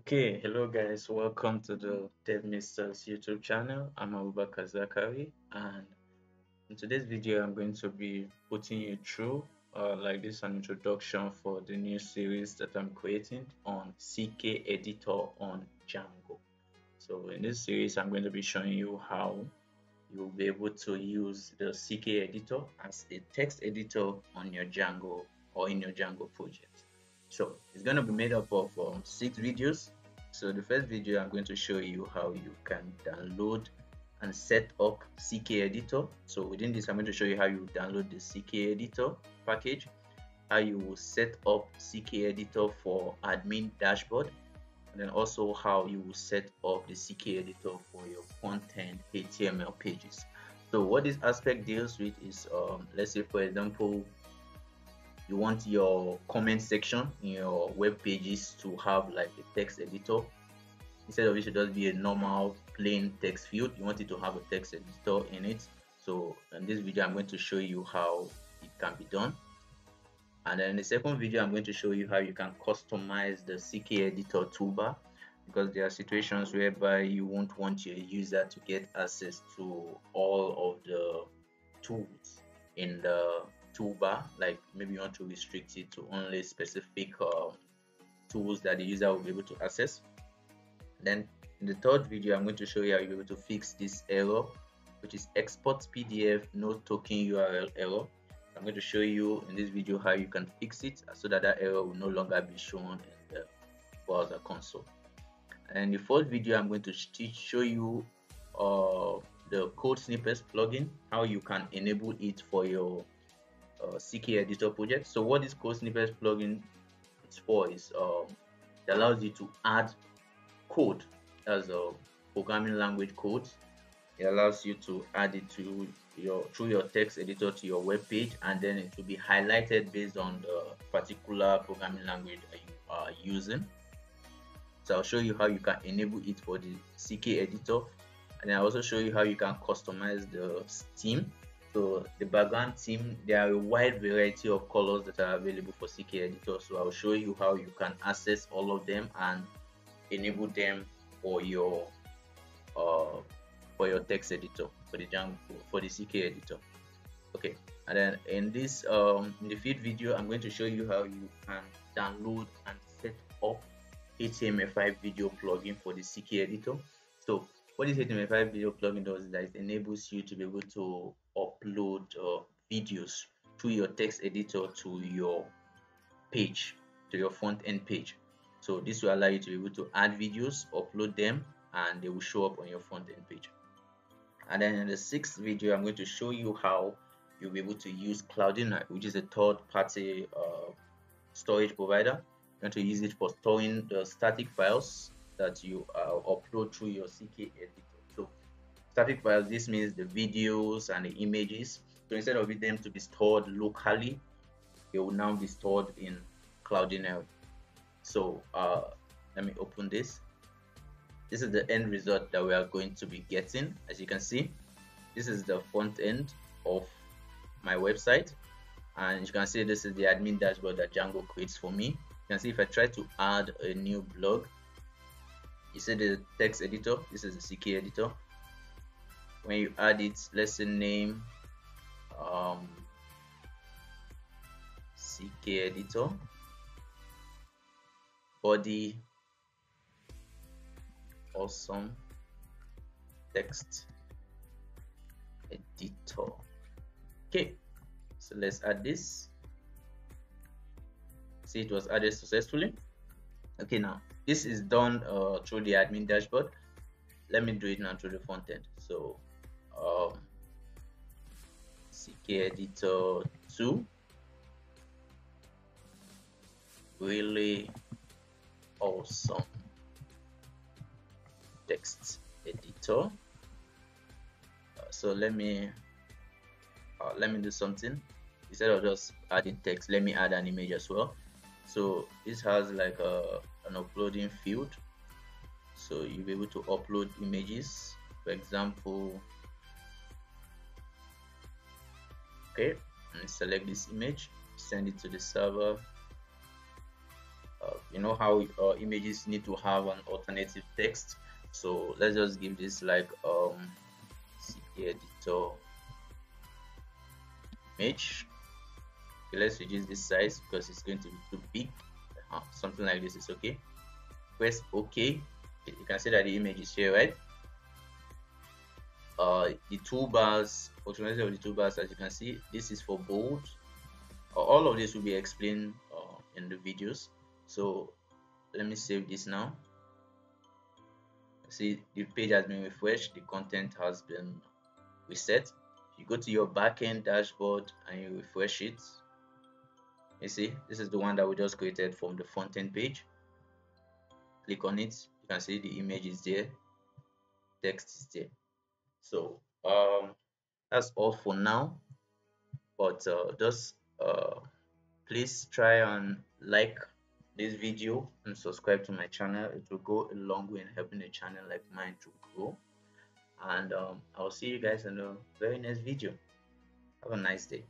Okay, hello guys, welcome to the Devmaesters YouTube channel. I'm Abubakar Zakari and in today's video I'm going to be putting you through uh, like this an introduction for the new series that I'm creating on CK editor on Django. So in this series I'm going to be showing you how you'll be able to use the CK editor as a text editor on your Django or in your Django project. So it's going to be made up of um, six videos. So the first video I'm going to show you how you can download and set up CK editor. So within this I'm going to show you how you download the CK editor package, how you will set up CK editor for admin dashboard, and then also how you will set up the CK editor for your content HTML pages. So what this aspect deals with is um, let's say for example you want your comment section in your web pages to have like a text editor. Instead of it should just be a normal plain text field you want it to have a text editor in it. So in this video i'm going to show you how it can be done. And then in the second video i'm going to show you how you can customize the ck editor toolbar because there are situations whereby you won't want your user to get access to all of the tools in the toolbar like maybe you want to restrict it to only specific uh, tools that the user will be able to access. Then in the third video i'm going to show you how you'll be able to fix this error which is export pdf no token url error. I'm going to show you in this video how you can fix it so that that error will no longer be shown in the browser console. And the fourth video i'm going to teach show you uh, the code snippets plugin how you can enable it for your CK editor project. So what this code snippets plugin is for is um, it allows you to add code as a programming language code. It allows you to add it to your through your text editor to your web page, and then it will be highlighted based on the particular programming language that you are using. So I'll show you how you can enable it for the CK editor, and I'll also show you how you can customize the theme so the background theme there are a wide variety of colors that are available for ck editor so i'll show you how you can access all of them and enable them for your uh for your text editor for the Django for the ck editor. Okay and then in this um in the feed video i'm going to show you how you can download and set up html5 video plugin for the ck editor. So what this html5 video plugin does is that it enables you to be able to upload uh, videos through your text editor to your page to your front end page. So this will allow you to be able to add videos upload them and they will show up on your front end page. And then in the sixth video i'm going to show you how you'll be able to use cloudinary which is a third party uh, storage provider. You're going to use it for storing the static files that you uh, upload through your ck editor. So static files this means the videos and the images. So instead of them to be stored locally they will now be stored in cloudinary so uh, let me open this. This is the end result that we are going to be getting as you can see. This is the front end of my website. And you can see this is the admin dashboard that Django creates for me. You can see if I try to add a new blog you see the text editor? This is the CK editor. When you add it let's name um, CK editor body awesome text editor. Okay so let's add this. See it was added successfully okay now this is done uh, through the admin dashboard. Let me do it now through the front end. So um, CK editor 2 really awesome text editor. Uh, so let me uh, let me do something. Instead of just adding text let me add an image as well. So this has like a an uploading field. So you'll be able to upload images. For example okay and select this image send it to the server. You know how uh, images need to have an alternative text. So let's just give this like um CK editor image. Okay, let's reduce this size because it's going to be too big uh, something like this is okay. Press ok. You can see that the image is here right? Uh, the toolbars functionality of the toolbars as you can see this is for bold. Uh, all of this will be explained uh, in the videos. So let me save this now. See the page has been refreshed. The content has been reset. You go to your backend dashboard and you refresh it you see this is the one that we just created from the front end page. Click on it. You can see the image is there. Text is there. So um that's all for now. But uh, just uh, please try and like this video and subscribe to my channel. It will go a long way in helping a channel like mine to grow. And um, i'll see you guys in the very next video. Have a nice day